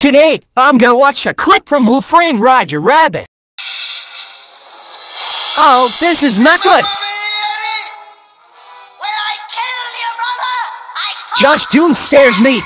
Today, I'm gonna watch a clip from Who Framed Roger Rabbit. Oh, this is not good. Judge Doom stares me.